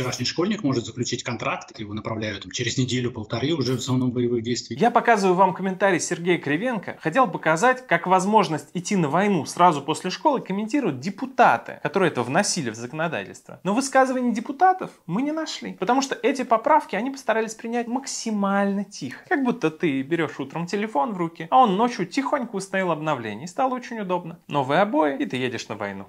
Вчерашний школьник может заключить контракт, его направляют там, через неделю-полторы уже в зону боевых действий. Я показываю вам комментарий Сергея Кривенко. Хотел показать, как возможность идти на войну сразу после школы комментируют депутаты, которые это вносили в законодательство. Но высказываний депутатов мы не нашли. Потому что эти поправки они постарались принять максимально тихо. Как будто ты берешь утром телефон в руки, а он ночью тихонько установил обновление. И стало очень удобно. Новые обои, и ты едешь на войну.